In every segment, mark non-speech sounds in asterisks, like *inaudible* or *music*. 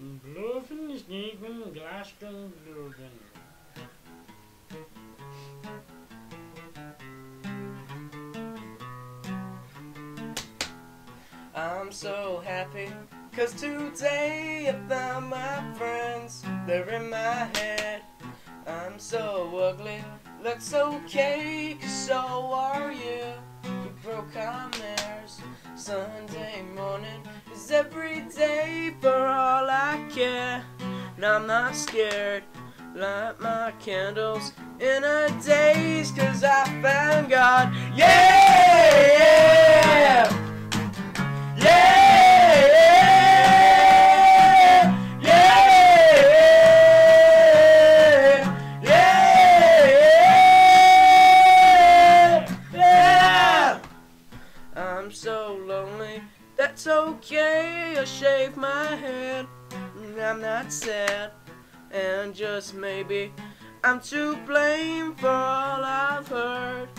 Bluffen is Negman, Glasgow, Bluffen. I'm so happy Cause today I found my friends They're in my head. I'm so ugly Looks okay Cause so are you. We broke our mirrors Sunday morning Is every day For all I care And I'm not scared Light my candles in a daze Cause I found God Yeah! I'm so lonely, that's okay. I shave my head, I'm not sad, and just maybe I'm to blame for all I've heard.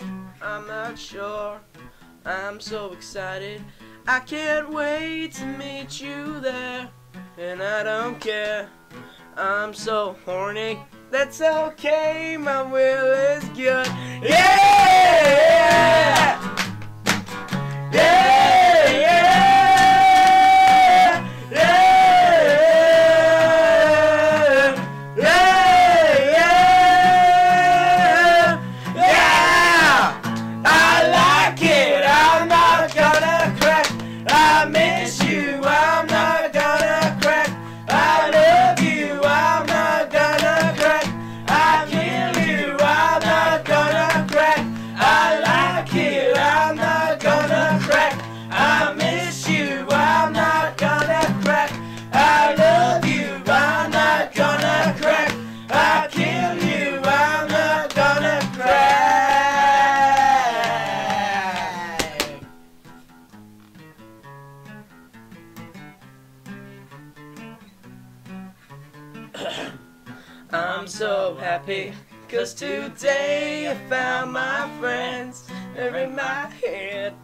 I'm not sure. I'm so excited. I can't wait to meet you there. And I don't care. I'm so horny. That's okay. My will is good. *coughs* I'm so happy Cause today I found my friends. They're in my head.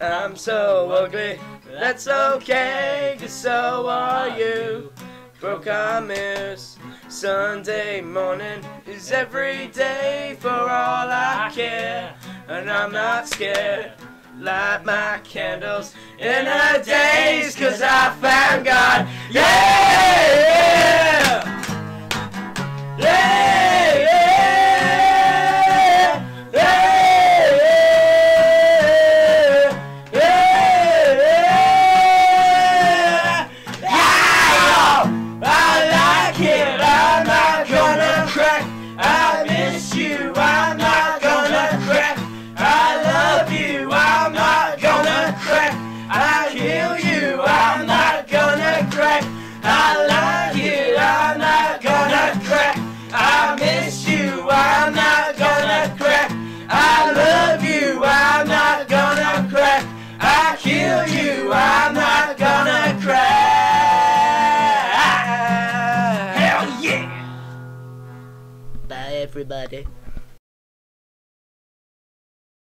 I'm so ugly. That's okay Cause so are you. Broke our mirrors Sunday morning is every day For all I ah, care. And I'm not scared. Light my candles in a daze Cause I found God. Yeah! Everybody.